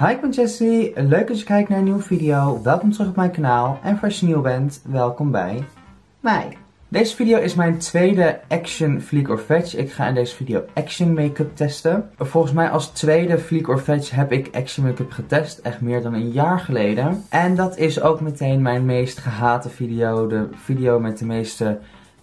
Hi, ik ben Jessie. Leuk dat je kijkt naar een nieuwe video. Welkom terug op mijn kanaal. En als je nieuw bent, welkom bij mij. Deze video is mijn tweede Action Fleek or Fetch. Ik ga in deze video Action Make-up testen. Volgens mij als tweede Fleek or Fetch heb ik Action Make-up getest. Echt meer dan een jaar geleden. En dat is ook meteen mijn meest gehate video. De video met de meeste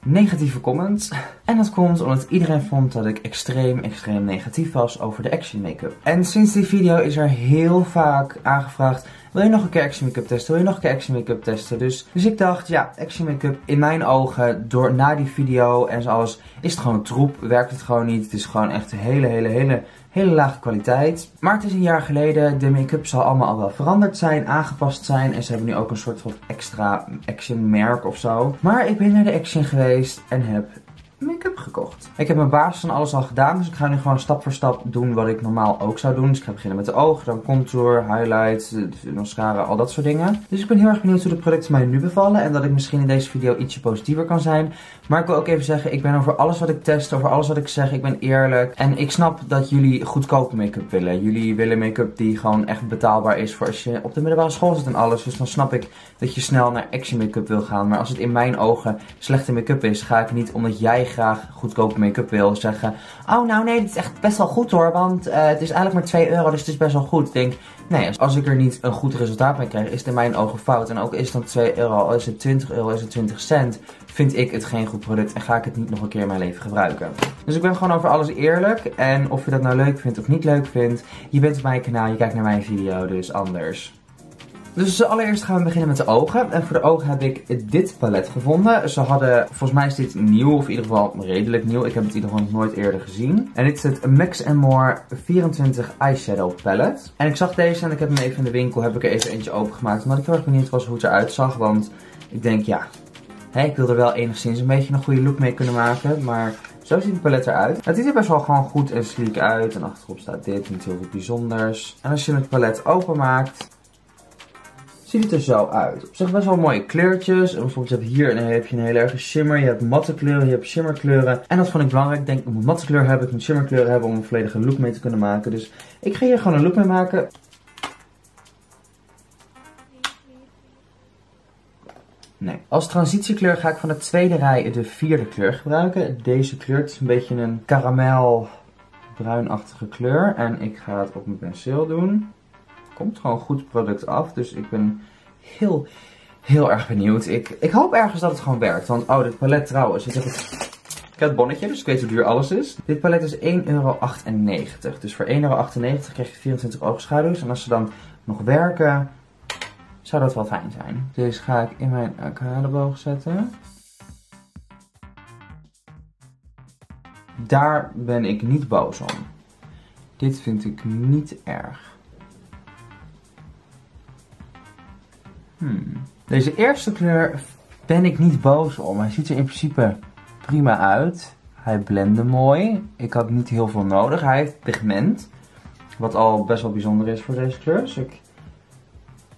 negatieve comments. En dat komt omdat iedereen vond dat ik extreem, extreem negatief was over de Action Make-up. En sinds die video is er heel vaak aangevraagd... Wil je nog een keer Action Make-up testen? Wil je nog een keer Action Make-up testen? Dus, dus ik dacht, ja, Action Make-up in mijn ogen, door, na die video en zoals, is het gewoon troep. Werkt het gewoon niet. Het is gewoon echt een hele, hele, hele hele lage kwaliteit. Maar het is een jaar geleden, de make-up zal allemaal al wel veranderd zijn, aangepast zijn. En ze hebben nu ook een soort van extra Action merk of zo. Maar ik ben naar de Action geweest en heb make-up gekocht. Ik heb mijn basis van alles al gedaan, dus ik ga nu gewoon stap voor stap doen wat ik normaal ook zou doen. Dus ik ga beginnen met de ogen, dan contour, highlight, mascara, al dat soort dingen. Dus ik ben heel erg benieuwd hoe de producten mij nu bevallen en dat ik misschien in deze video ietsje positiever kan zijn. Maar ik wil ook even zeggen, ik ben over alles wat ik test, over alles wat ik zeg, ik ben eerlijk. En ik snap dat jullie goedkope make-up willen. Jullie willen make-up die gewoon echt betaalbaar is voor als je op de middelbare school zit en alles. Dus dan snap ik dat je snel naar action make-up wil gaan. Maar als het in mijn ogen slechte make-up is, ga ik niet omdat jij graag goedkope make-up wil zeggen... Oh nou nee, dit is echt best wel goed hoor, want uh, het is eigenlijk maar 2 euro, dus het is best wel goed. Ik denk, nee, als ik er niet een goed resultaat mee krijg, is het in mijn ogen fout. En ook is het dan 2 euro, is het 20 euro, is het 20 cent, vind ik het geen goed product en ga ik het niet nog een keer in mijn leven gebruiken. Dus ik ben gewoon over alles eerlijk. En of je dat nou leuk vindt of niet leuk vindt, je bent op mijn kanaal, je kijkt naar mijn video, dus anders. Dus allereerst gaan we beginnen met de ogen. En voor de ogen heb ik dit palet gevonden. Ze hadden, volgens mij is dit nieuw, of in ieder geval redelijk nieuw. Ik heb het in ieder geval nog nooit eerder gezien. En dit is het Max More 24 Eyeshadow Palette. En ik zag deze en ik heb hem even in de winkel, heb ik er even eentje opengemaakt. Omdat ik heel erg benieuwd was hoe het eruit zag. Want ik denk, ja, ik wil er wel enigszins een beetje een goede look mee kunnen maken. Maar zo ziet het palet eruit. Het ziet er best wel gewoon goed en sleek uit. En achterop staat dit, niet heel veel bijzonders. En als je het palet openmaakt, ziet het er zo uit. Op zich best wel mooie kleurtjes. En bijvoorbeeld je hebt hier een, heb je een hele erge shimmer. Je hebt matte kleuren, je hebt shimmerkleuren. En dat vond ik belangrijk. Ik denk, ik moet matte kleur hebben, ik moet shimmerkleuren hebben om een volledige look mee te kunnen maken. Dus ik ga hier gewoon een look mee maken. Nee. Als transitiekleur ga ik van de tweede rij de vierde kleur gebruiken. Deze kleur, is een beetje een karamel bruinachtige kleur. En ik ga het op mijn penseel doen komt gewoon goed product af. Dus ik ben heel, heel erg benieuwd. Ik, ik hoop ergens dat het gewoon werkt. Want, oh, dit palet trouwens. Ik heb het, ik heb bonnetje, dus ik weet hoe duur alles is. Dit palet is 1,98 euro. Dus voor 1,98 euro krijg je 24 oogschaduws. En als ze dan nog werken, zou dat wel fijn zijn. Dus ga ik in mijn arcadeboog zetten. Daar ben ik niet boos om. Dit vind ik niet erg. Hmm. Deze eerste kleur ben ik niet boos om. Hij ziet er in principe prima uit. Hij blende mooi. Ik had niet heel veel nodig. Hij heeft pigment. Wat al best wel bijzonder is voor deze kleur. Dus ik...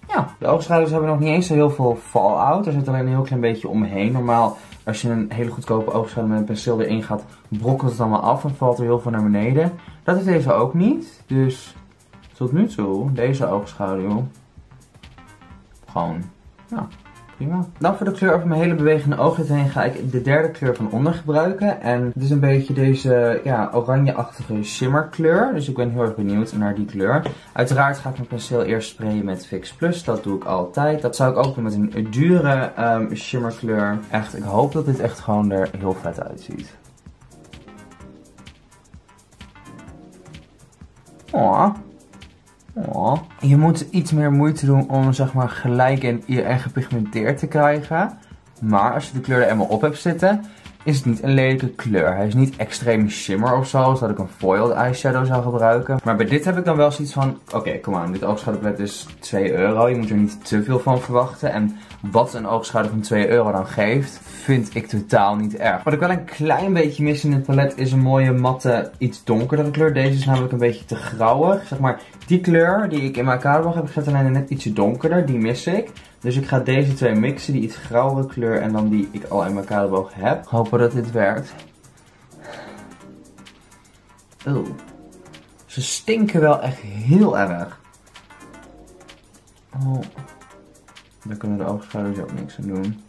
Ja, de oogschaduws hebben nog niet eens zo heel veel fallout. Er zit alleen een heel klein beetje omheen. Normaal, als je een hele goedkope oogschaduw met een penseel erin gaat, brokkelt het allemaal af en valt er heel veel naar beneden. Dat is deze ook niet. Dus tot nu toe, deze oogschaduw gewoon, ja, prima. Dan voor de kleur over mijn hele bewegende ooglid heen ga ik de derde kleur van onder gebruiken. En het is een beetje deze ja, oranje-achtige shimmerkleur. Dus ik ben heel erg benieuwd naar die kleur. Uiteraard ga ik mijn penseel eerst sprayen met Fix Plus. Dat doe ik altijd. Dat zou ik ook doen met een dure um, shimmerkleur. Echt, ik hoop dat dit echt gewoon er heel vet uitziet. Oh, Oh. Je moet iets meer moeite doen om zeg maar gelijk en, en gepigmenteerd te krijgen. Maar als je de kleur er eenmaal op hebt zitten, is het niet een lelijke kleur. Hij is niet extreem shimmer of zo, zodat ik een foiled eyeshadow zou gebruiken. Maar bij dit heb ik dan wel zoiets van, oké, kom aan, dit oogschaduwpalet is 2 euro. Je moet er niet te veel van verwachten. En wat een oogschaduw van 2 euro dan geeft, vind ik totaal niet erg. Wat ik wel een klein beetje mis in het palet is een mooie matte, iets donkerdere kleur. Deze is namelijk een beetje te grauwig. Zeg maar, die kleur die ik in mijn kader heb gezet, alleen net ietsje donkerder. Die mis ik. Dus ik ga deze twee mixen, die iets grauwere kleur en dan die ik al in mijn kaderboog heb. Hopen dat dit werkt. Oeh. Ze stinken wel echt heel erg. Oh. Daar kunnen de oogschaduws ook niks aan doen.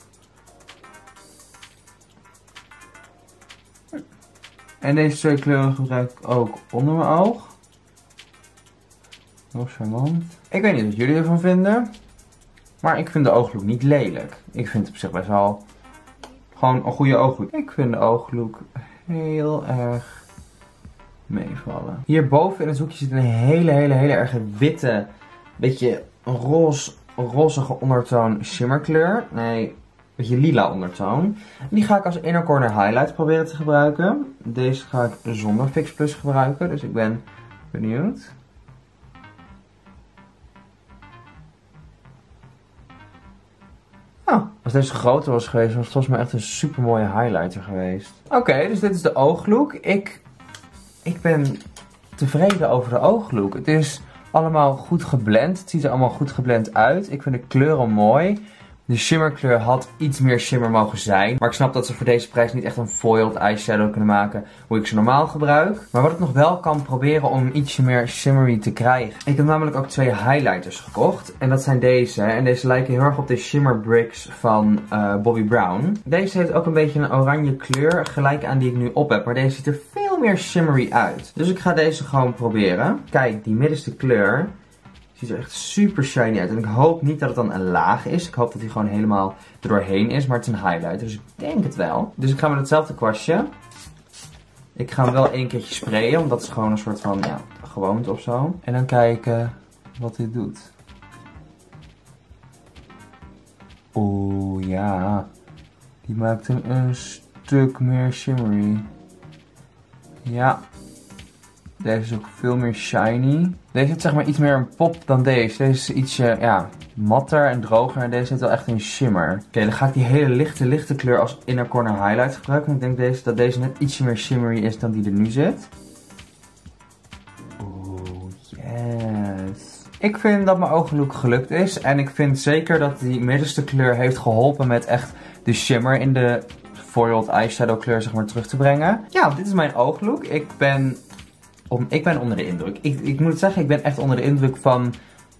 En deze twee kleuren gebruik ik ook onder mijn oog. Heel charmant. Ik weet niet wat jullie ervan vinden. Maar ik vind de ooglook niet lelijk. Ik vind het op zich best wel gewoon een goede ooglook. Ik vind de ooglook heel erg meevallen. Hierboven in het hoekje zit een hele, hele, hele erg witte, beetje roze, rozige ondertoon shimmerkleur. Nee, beetje lila ondertoon. Die ga ik als inner corner highlight proberen te gebruiken. Deze ga ik zonder Fix Plus gebruiken, dus ik ben benieuwd. Als deze groter was geweest, was het volgens mij echt een super mooie highlighter geweest. Oké, dus dit is de ooglook. Ik, ik ben tevreden over de ooglook. Het is allemaal goed geblend. Het ziet er allemaal goed geblend uit. Ik vind de kleuren mooi. De shimmerkleur had iets meer shimmer mogen zijn. Maar ik snap dat ze voor deze prijs niet echt een foiled eyeshadow kunnen maken hoe ik ze normaal gebruik. Maar wat ik nog wel kan proberen om ietsje meer shimmery te krijgen. Ik heb namelijk ook twee highlighters gekocht. En dat zijn deze. En deze lijken heel erg op de Shimmer Bricks van uh, Bobby Brown. Deze heeft ook een beetje een oranje kleur. Gelijk aan die ik nu op heb. Maar deze ziet er veel meer shimmery uit. Dus ik ga deze gewoon proberen. Kijk, die middenste kleur Ziet er echt super shiny uit. En ik hoop niet dat het dan een laag is. Ik hoop dat hij gewoon helemaal doorheen is. Maar het is een highlighter, dus ik denk het wel. Dus ik ga met hetzelfde kwastje. Ik ga hem wel één keertje sprayen, omdat het is gewoon een soort van ja, gewoonte of zo. En dan kijken wat dit doet. Oeh, ja. Die maakt hem een stuk meer shimmery. Ja, deze is ook veel meer shiny. Deze heeft zeg maar iets meer een pop dan deze. Deze is ietsje, ja, matter en droger. En deze heeft wel echt een shimmer. Oké, dan ga ik die hele lichte, lichte kleur als inner corner highlight gebruiken. ik denk deze, dat deze net ietsje meer shimmery is dan die er nu zit. Oeh, yes. Ik vind dat mijn ooglook gelukt is. En ik vind zeker dat die middenste kleur heeft geholpen met echt de shimmer in de foiled eyeshadow kleur zeg maar terug te brengen. Ja, dit is mijn ooglook. Ik ben om, ik ben onder de indruk. Ik, ik moet zeggen, ik ben echt onder de indruk van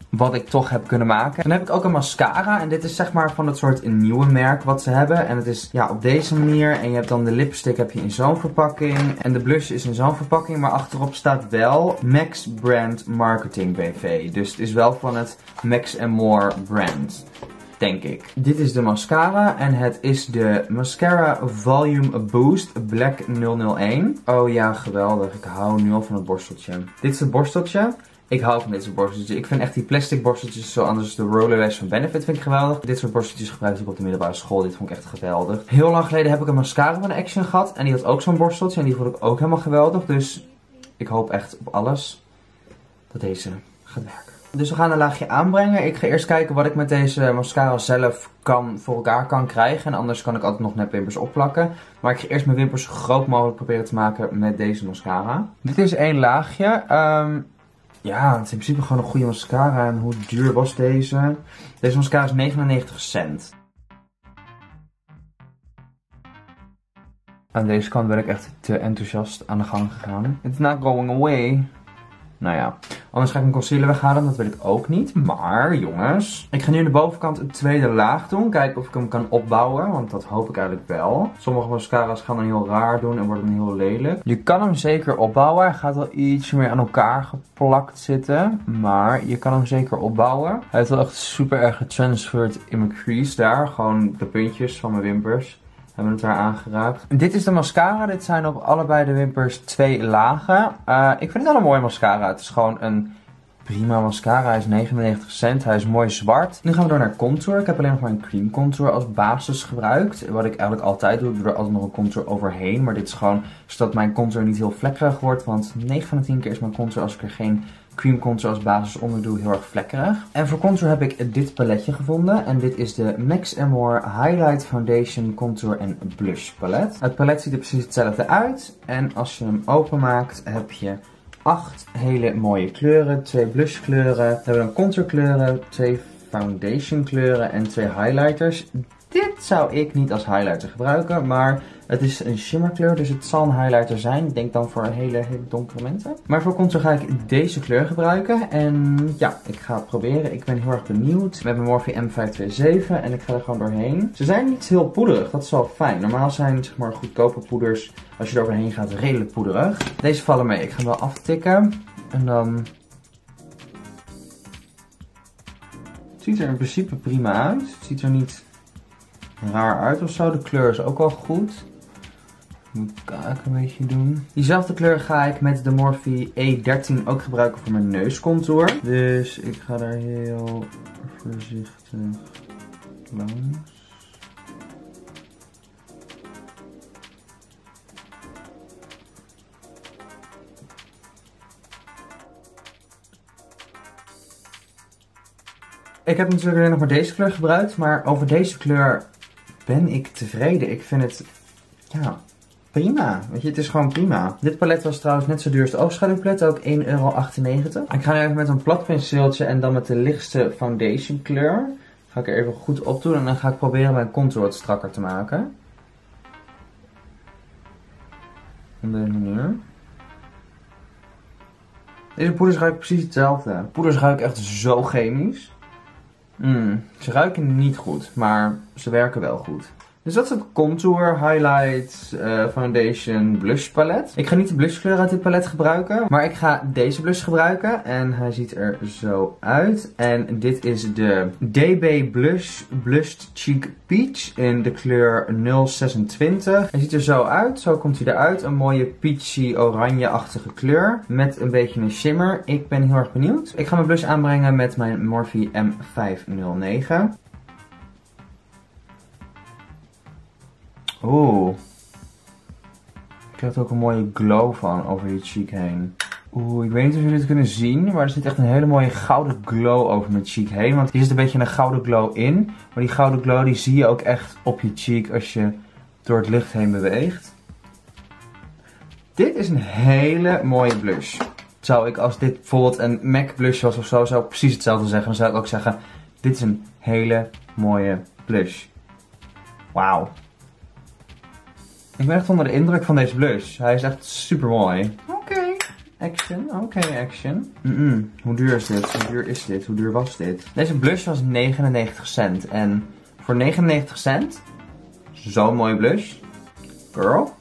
wat ik toch heb kunnen maken. Dan heb ik ook een mascara. En dit is zeg maar van het soort nieuwe merk wat ze hebben. En het is ja, op deze manier. En je hebt dan de lipstick heb je in zo'n verpakking. En de blush is in zo'n verpakking. Maar achterop staat wel Max Brand Marketing BV. Dus het is wel van het Max More brand denk ik. Dit is de mascara en het is de Mascara Volume Boost Black 001. Oh ja, geweldig. Ik hou nu al van het borsteltje. Dit is het borsteltje. Ik hou van dit soort borsteltjes. Ik vind echt die plastic borsteltjes zoals de Rollerlash van Benefit vind ik geweldig. Dit soort borsteltjes gebruikte ik op de middelbare school. Dit vond ik echt geweldig. Heel lang geleden heb ik een mascara van Action gehad. En die had ook zo'n borsteltje. En die vond ik ook helemaal geweldig. Dus ik hoop echt op alles dat deze gaat werken. Dus we gaan een laagje aanbrengen. Ik ga eerst kijken wat ik met deze mascara zelf kan, voor elkaar kan krijgen. En anders kan ik altijd nog nepwimpers opplakken. Maar ik ga eerst mijn wimpers zo groot mogelijk proberen te maken met deze mascara. Dit is één laagje. Um, ja, het is in principe gewoon een goede mascara. En hoe duur was deze? Deze mascara is 99 cent. Aan deze kant ben ik echt te enthousiast aan de gang gegaan. It's not going away. Nou ja, anders ga ik mijn concealer weghalen, dat wil ik ook niet. Maar jongens, ik ga nu aan de bovenkant een tweede laag doen. Kijken of ik hem kan opbouwen, want dat hoop ik eigenlijk wel. Sommige mascara's gaan dan heel raar doen en worden dan heel lelijk. Je kan hem zeker opbouwen. Hij gaat wel iets meer aan elkaar geplakt zitten. Maar je kan hem zeker opbouwen. Hij heeft wel echt super erg getransferred in mijn crease daar. Gewoon de puntjes van mijn wimpers hebben het daar aangeraakt. Dit is de mascara. Dit zijn op allebei de wimpers twee lagen. Uh, ik vind het wel een mooie mascara. Het is gewoon een prima mascara. Hij is 99 cent. Hij is mooi zwart. Nu gaan we door naar contour. Ik heb alleen nog maar een cream contour als basis gebruikt. Wat ik eigenlijk altijd doe. Ik doe er altijd nog een contour overheen. Maar dit is gewoon zodat mijn contour niet heel vlekkerig wordt. Want 9 van de 10 keer is mijn contour als ik er geen cream contour als basis onder doe heel erg vlekkerig. En voor contour heb ik dit paletje gevonden. En dit is de Max More Highlight Foundation Contour en Blush palet. Het palet ziet er precies hetzelfde uit. En als je hem openmaakt heb je acht hele mooie kleuren. Twee blush kleuren. We hebben dan contour kleuren, twee foundation kleuren en twee highlighters. Dit zou ik niet als highlighter gebruiken, maar Het is een shimmerkleur, dus het zal een highlighter zijn. Denk dan voor hele, hele donkere mensen. Maar voor contour ga ik deze kleur gebruiken. En ja, ik ga het proberen. Ik ben heel erg benieuwd met mijn Morphe M527 en ik ga er gewoon doorheen. Ze zijn niet heel poederig, dat is wel fijn. Normaal zijn zeg maar goedkope poeders, als je er overheen gaat, redelijk poederig. Deze vallen mee. Ik ga hem wel aftikken. En dan... Ziet er in principe prima uit. Het ziet er niet raar uit of zo. De kleur is ook wel goed. Moet ik kaak een beetje doen. Diezelfde kleur ga ik met de Morphe E13 ook gebruiken voor mijn neuscontour. Dus ik ga daar heel voorzichtig langs. Ik heb natuurlijk alleen nog maar deze kleur gebruikt, maar over deze kleur ben ik tevreden. Ik vind het, ja, prima. Je, het is gewoon prima. Dit palet was trouwens net zo duur als de oogschaduwpalet, ook 1,98 euro. Ik ga nu even met een platpenseeltje en dan met de lichtste foundation kleur. Ga ik er even goed op doen en dan ga ik proberen mijn contour wat strakker te maken. Op deze manier. Deze poeders ruiken precies hetzelfde. Poeders ruiken echt zo chemisch. Mm, ze ruiken niet goed, maar ze werken wel goed. Dus dat is het Contour Highlight uh, Foundation Blush palet. Ik ga niet de blushkleur uit dit palet gebruiken, maar ik ga deze blush gebruiken. En hij ziet er zo uit. En dit is de DB Blush Blushed Cheek Peach in de kleur 026. Hij ziet er zo uit. Zo komt hij eruit. Een mooie peachy oranje-achtige kleur met een beetje een shimmer. Ik ben heel erg benieuwd. Ik ga mijn blush aanbrengen met mijn Morphe M509. Oeh. Ik krijg er ook een mooie glow van over je cheek heen. Oeh, ik weet niet of jullie het kunnen zien, maar er zit echt een hele mooie gouden glow over mijn cheek heen. Want hier zit een beetje een gouden glow in. Maar die gouden glow die zie je ook echt op je cheek als je door het licht heen beweegt. Dit is een hele mooie blush. Zou ik als dit bijvoorbeeld een MAC blush was of zo, zou ik precies hetzelfde zeggen. Dan zou ik ook zeggen, dit is een hele mooie blush. Wauw. Ik ben echt onder de indruk van deze blush. Hij is echt super mooi. Oké, action. Oké, action. Mm Hoe duur is dit? Hoe duur is dit? Hoe duur was dit? Deze blush was 99 cent. En voor 99 cent, zo'n mooie blush. Girl.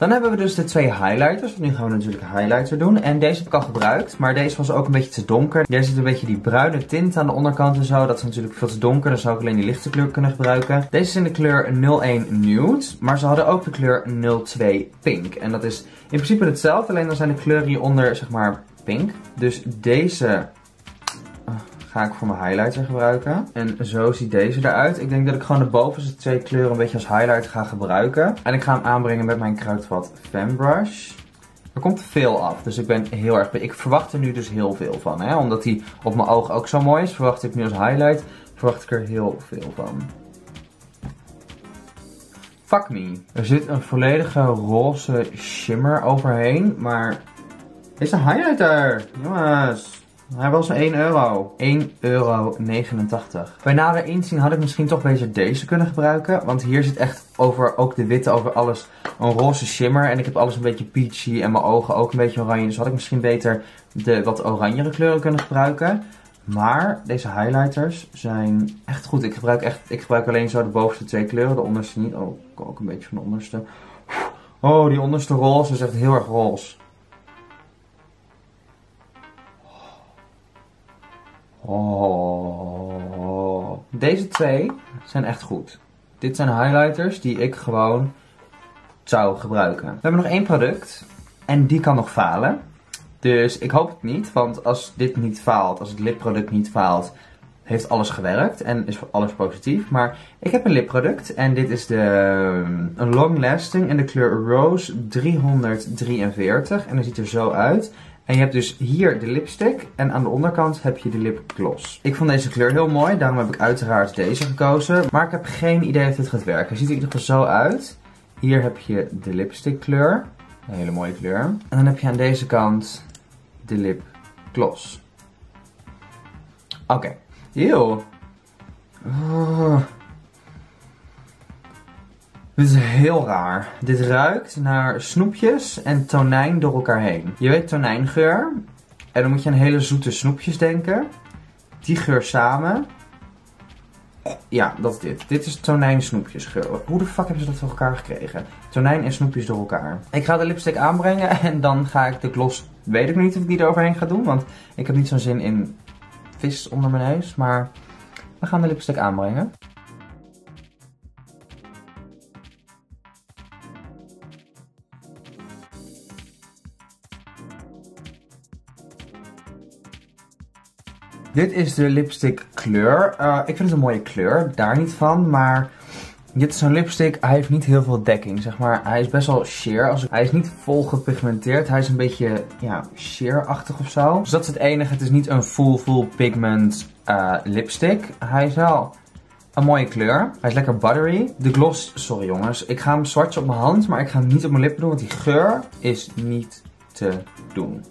Dan hebben we dus de twee highlighters. Nu gaan we natuurlijk een highlighter doen. En deze heb ik al gebruikt. Maar deze was ook een beetje te donker. Daar zit een beetje die bruine tint aan de onderkant en zo. Dat is natuurlijk veel te donker. Dan zou ik alleen die lichte kleur kunnen gebruiken. Deze is in de kleur 01 Nude. Maar ze hadden ook de kleur 02 Pink. En dat is in principe hetzelfde. Alleen dan zijn de kleuren hieronder zeg maar pink. Dus deze ga ik voor mijn highlighter gebruiken. En zo ziet deze eruit. Ik denk dat ik gewoon de bovenste twee kleuren een beetje als highlighter ga gebruiken. En ik ga hem aanbrengen met mijn Kruidvat Brush. Er komt veel af, dus ik ben heel erg... Ik verwacht er nu dus heel veel van, hè. Omdat hij op mijn oog ook zo mooi is, verwacht ik nu als highlight, verwacht ik er heel veel van. Fuck me. Er zit een volledige roze shimmer overheen, maar... Is een highlighter! Jongens! Hij was 1 euro. 1,89 euro. Bij nader inzien had ik misschien toch beter deze kunnen gebruiken. Want hier zit echt over ook de witte, over alles een roze shimmer. En ik heb alles een beetje peachy en mijn ogen ook een beetje oranje. Dus had ik misschien beter de wat oranjere kleuren kunnen gebruiken. Maar deze highlighters zijn echt goed. Ik gebruik, echt, ik gebruik alleen zo de bovenste twee kleuren. De onderste niet. Oh, ook een beetje van de onderste. Oh, die onderste roze is echt heel erg roze. Oh. Deze twee zijn echt goed. Dit zijn highlighters die ik gewoon zou gebruiken. We hebben nog één product. En die kan nog falen. Dus ik hoop het niet. Want als dit niet faalt, als het lipproduct niet faalt, heeft alles gewerkt. En is alles positief. Maar ik heb een lipproduct. En dit is de een long lasting in de kleur Rose 343. En dat ziet er zo uit. En je hebt dus hier de lipstick en aan de onderkant heb je de lipgloss. Ik vond deze kleur heel mooi, daarom heb ik uiteraard deze gekozen. Maar ik heb geen idee of dit gaat werken. Hij ziet er in ieder geval zo uit. Hier heb je de lipstick kleur. Een hele mooie kleur. En dan heb je aan deze kant de lipgloss. Oké. Okay. Oh. Dit is heel raar. Dit ruikt naar snoepjes en tonijn door elkaar heen. Je weet tonijngeur. En dan moet je aan hele zoete snoepjes denken. Die geur samen. Ja, dat is dit. Dit is tonijn snoepjesgeur. Hoe de fuck hebben ze dat voor elkaar gekregen? Tonijn en snoepjes door elkaar. Ik ga de lipstick aanbrengen en dan ga ik de gloss... Weet ik niet of ik die eroverheen ga doen, want ik heb niet zo'n zin in vis onder mijn neus. Maar we gaan de lipstick aanbrengen. Dit is de lipstick kleur. Uh, ik vind het een mooie kleur, daar niet van. Maar dit is zo'n lipstick, hij heeft niet heel veel dekking, zeg maar. Hij is best wel sheer. Als, hij is niet vol gepigmenteerd. Hij is een beetje, ja, sheer-achtig of zo. Dus dat is het enige. Het is niet een full, full pigment uh, lipstick. Hij is wel een mooie kleur. Hij is lekker buttery. De gloss, sorry jongens. Ik ga hem zwartje op mijn hand, maar ik ga hem niet op mijn lippen doen. Want die geur is niet te doen.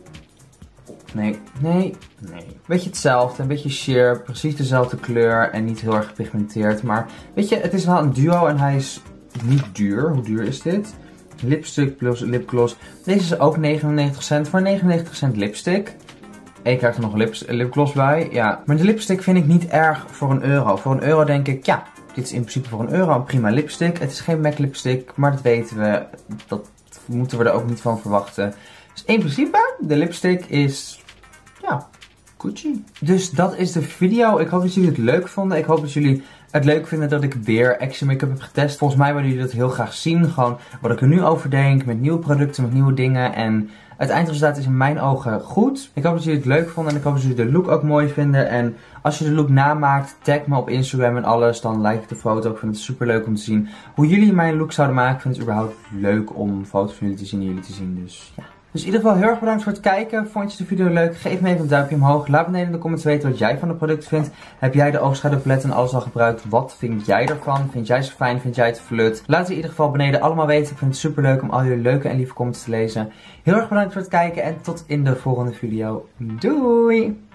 Nee, nee, nee. Beetje hetzelfde, een beetje sheer, precies dezelfde kleur en niet heel erg gepigmenteerd. Maar weet je, het is wel een duo en hij is niet duur. Hoe duur is dit? Lipstick plus lipgloss. Deze is ook 99 cent voor 99 cent lipstick. En je krijgt er nog lips, lipgloss bij. Ja, maar de lipstick vind ik niet erg voor een euro. Voor een euro denk ik, ja, dit is in principe voor een euro een prima lipstick. Het is geen MAC lipstick, maar dat weten we. Dat moeten we er ook niet van verwachten. In principe, de lipstick is, ja, Gucci. Dus dat is de video. Ik hoop dat jullie het leuk vonden. Ik hoop dat jullie het leuk vinden dat ik weer Action Make-up heb getest. Volgens mij willen jullie dat heel graag zien. Gewoon wat ik er nu over denk. Met nieuwe producten, met nieuwe dingen. En het eindresultaat is in mijn ogen goed. Ik hoop dat jullie het leuk vonden. En ik hoop dat jullie de look ook mooi vinden. En als je de look namaakt, tag me op Instagram en alles. Dan like ik de foto. Ik vind het super leuk om te zien hoe jullie mijn look zouden maken. Ik vind het überhaupt leuk om foto's van jullie te zien en jullie te zien. Dus ja. Dus in ieder geval heel erg bedankt voor het kijken. Vond je de video leuk? Geef me even een duimpje omhoog. Laat beneden in de comments weten wat jij van het product vindt. Heb jij de oogschaduwpalet en alles al gebruikt? Wat vind jij ervan? Vind jij ze fijn? Vind jij het flut? Laat het in ieder geval beneden allemaal weten. Ik vind het super leuk om al jullie leuke en lieve comments te lezen. Heel erg bedankt voor het kijken en tot in de volgende video. Doei!